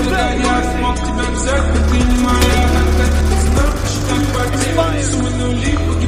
I jak smok ci będę Ty nie ma jak Znów tak